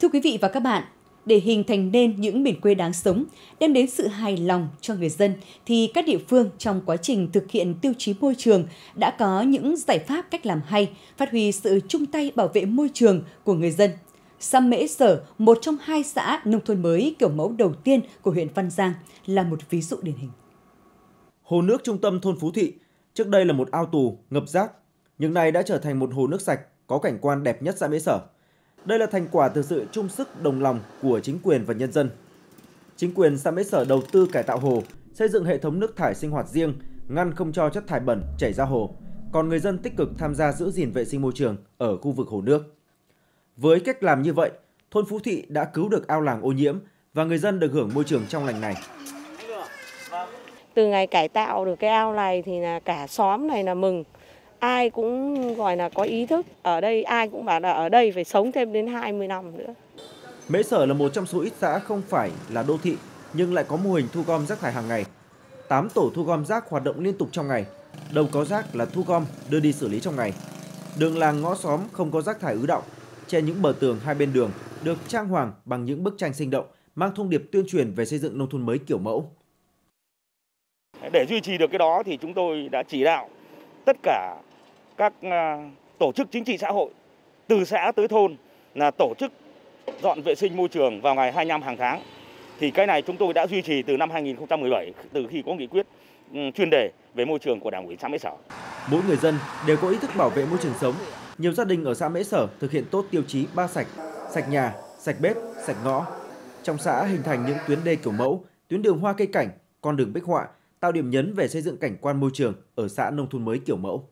Thưa quý vị và các bạn, để hình thành nên những miền quê đáng sống, đem đến sự hài lòng cho người dân, thì các địa phương trong quá trình thực hiện tiêu chí môi trường đã có những giải pháp cách làm hay, phát huy sự chung tay bảo vệ môi trường của người dân. Xã Mễ Sở, một trong hai xã nông thôn mới kiểu mẫu đầu tiên của huyện Văn Giang, là một ví dụ điển hình. Hồ nước trung tâm thôn Phú Thị, trước đây là một ao tù, ngập rác, nhưng nay đã trở thành một hồ nước sạch, có cảnh quan đẹp nhất xã Mễ Sở. Đây là thành quả từ sự chung sức đồng lòng của chính quyền và nhân dân. Chính quyền xã Mễ Sở đầu tư cải tạo hồ, xây dựng hệ thống nước thải sinh hoạt riêng, ngăn không cho chất thải bẩn chảy ra hồ, còn người dân tích cực tham gia giữ gìn vệ sinh môi trường ở khu vực hồ nước. Với cách làm như vậy, thôn Phú Thị đã cứu được ao làng ô nhiễm và người dân được hưởng môi trường trong lành này. Từ ngày cải tạo được cái ao này thì là cả xóm này là mừng. Ai cũng gọi là có ý thức. Ở đây ai cũng bảo là ở đây phải sống thêm đến 20 năm nữa. Mễ Sở là một trong số ít xã không phải là đô thị nhưng lại có mô hình thu gom rác thải hàng ngày. 8 tổ thu gom rác hoạt động liên tục trong ngày. Đầu có rác là thu gom, đưa đi xử lý trong ngày. Đường làng ngõ xóm không có rác thải ứ động, trên những bờ tường hai bên đường được trang hoàng bằng những bức tranh sinh động mang thông điệp tuyên truyền về xây dựng nông thôn mới kiểu mẫu. Để duy trì được cái đó thì chúng tôi đã chỉ đạo tất cả các ờ, tổ chức chính trị xã hội từ xã tới thôn là tổ chức dọn vệ sinh môi trường vào ngày 25 hàng tháng. Thì cái này chúng tôi đã duy trì từ năm 2017 từ khi có nghị quyết ừ, chuyên đề về môi trường của Đảng ủy xã Mễ Sở. Mỗi người dân đều có ý thức bảo vệ môi trường sống. Nhiều gia đình ở xã Mễ Sở thực hiện tốt tiêu chí ba sạch, sạch nhà, sạch bếp, sạch ngõ. Trong xã hình thành những tuyến đê kiểu mẫu, tuyến đường hoa cây cảnh, con đường bích họa, tạo điểm nhấn về xây dựng cảnh quan môi trường ở xã nông thôn mới kiểu mẫu.